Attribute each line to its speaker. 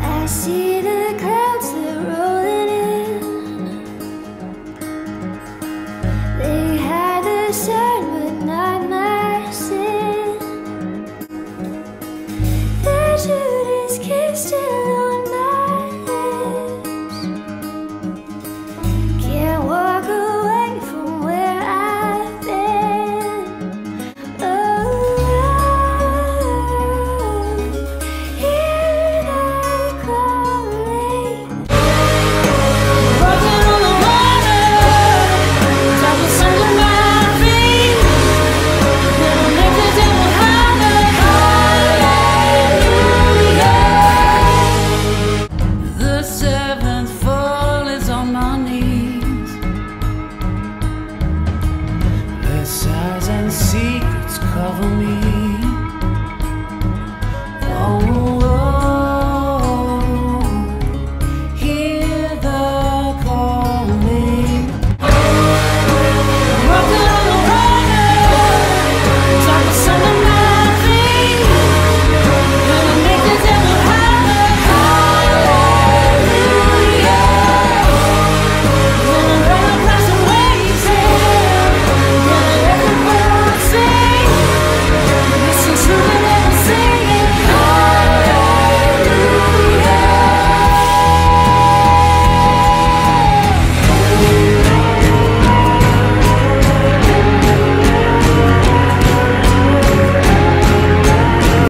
Speaker 1: I see the clouds that rolling in. They hide the sun, but not my sin.
Speaker 2: That you cover me.